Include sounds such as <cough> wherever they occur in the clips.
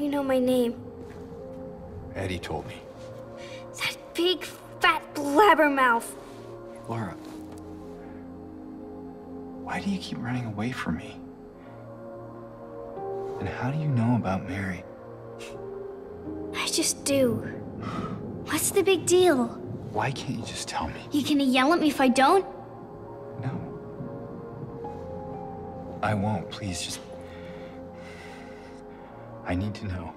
you know my name? Eddie told me. That big, fat blabbermouth. Laura. Why do you keep running away from me? And how do you know about Mary? I just do. What's the big deal? Why can't you just tell me? You gonna yell at me if I don't? No. I won't. Please, just. I need to know.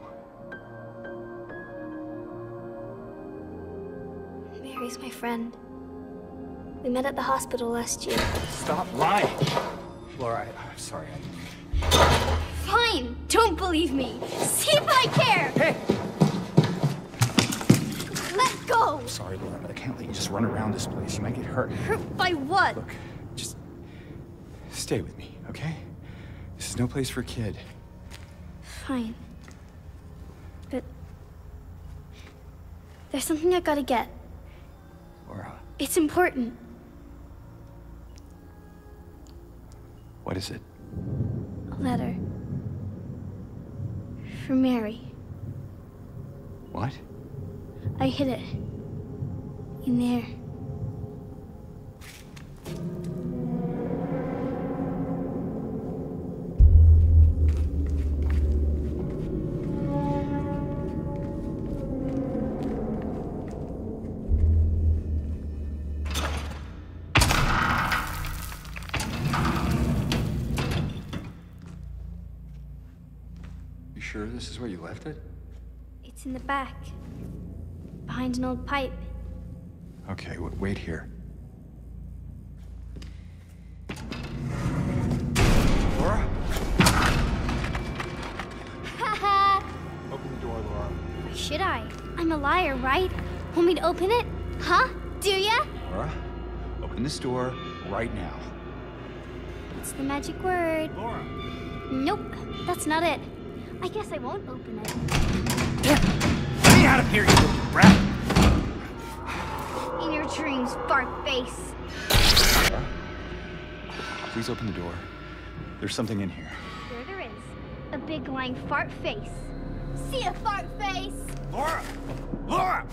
Mary's my friend. We met at the hospital last year. Stop lying! Laura, I, I'm sorry. Fine! Don't believe me! See if I care! Hey! Let go! I'm sorry, Laura, but I can't let you just run around this place. You might get hurt. Hurt by what? Look, just stay with me, okay? This is no place for a kid. Fine. But there's something I gotta get. Laura, uh, It's important. what is it? A letter. For Mary. What? I hid it. In there. Left it? It's in the back. Behind an old pipe. Okay, wait here. Laura? <laughs> Open the door, Laura. Why should I? I'm a liar, right? Want me to open it? Huh? Do ya? Laura, open this door right now. It's the magic word. Laura! Nope, that's not it. I guess I won't open it. Get me out of here, you little brat! In your dreams, fart face. Please open the door. There's something in here. There there is. A big lying fart face. See a fart face! Laura! Laura!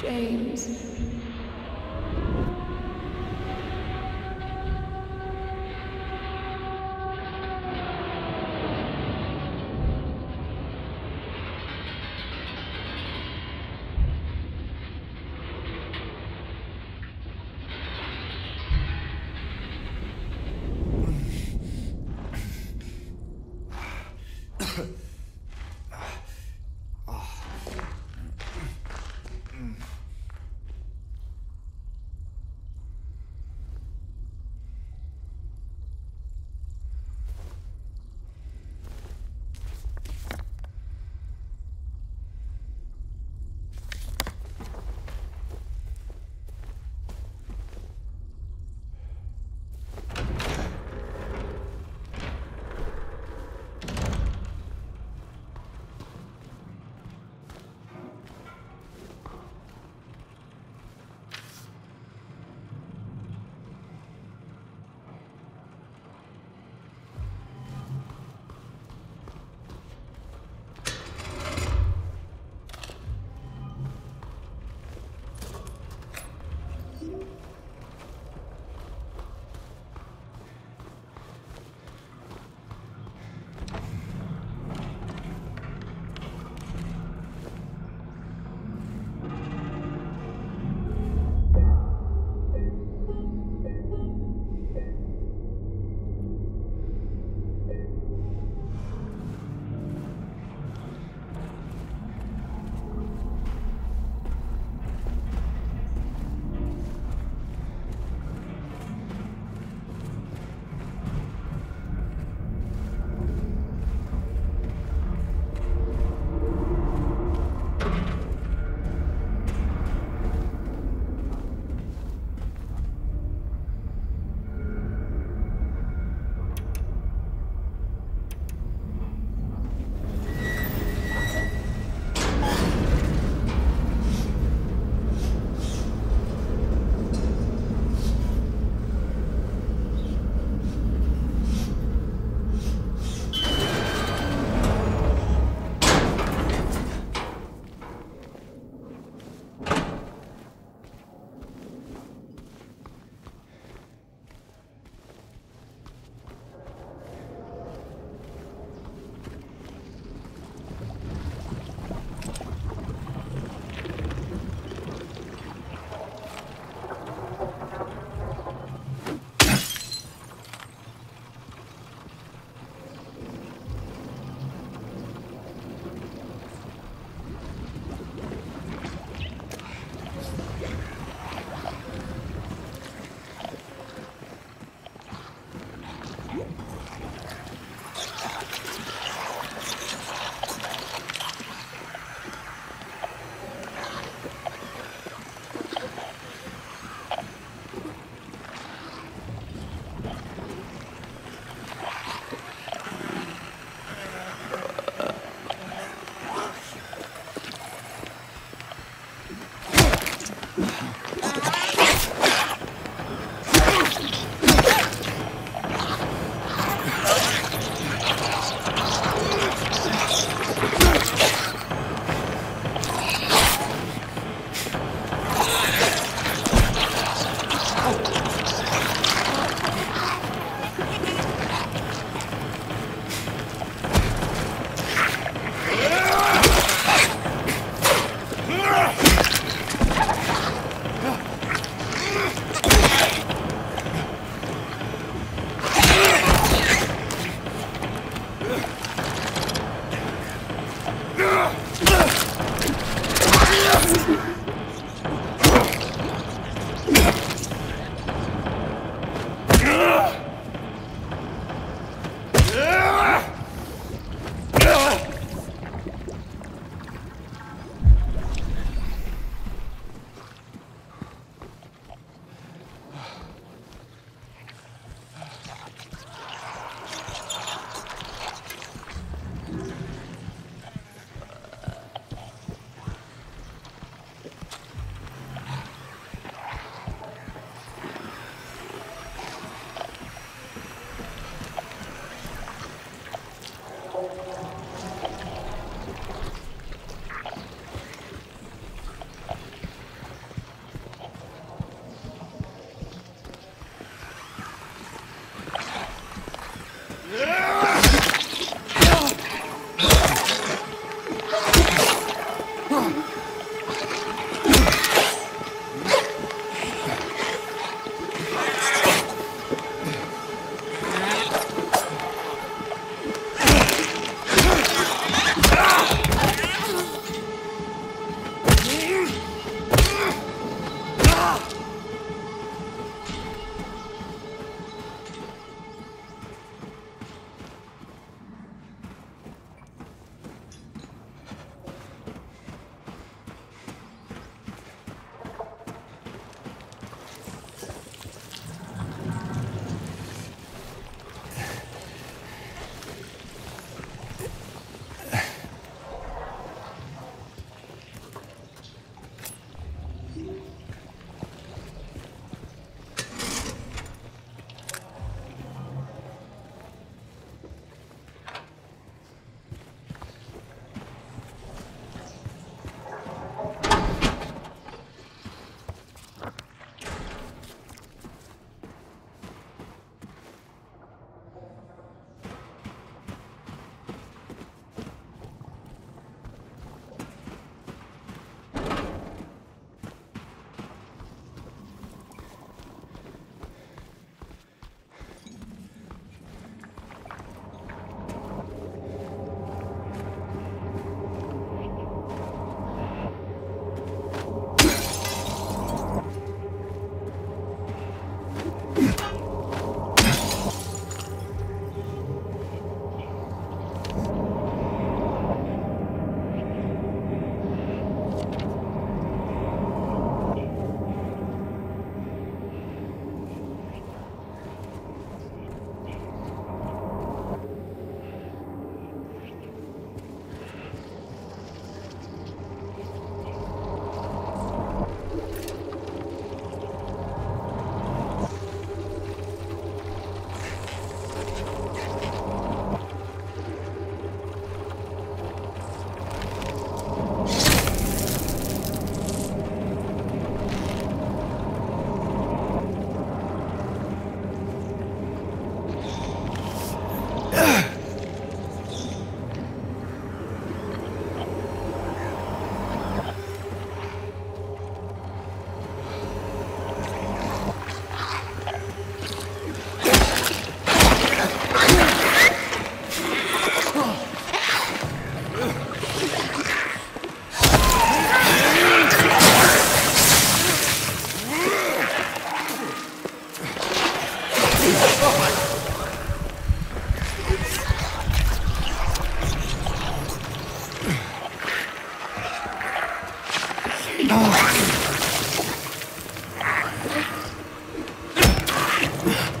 James. Ugh! Yeah. <laughs>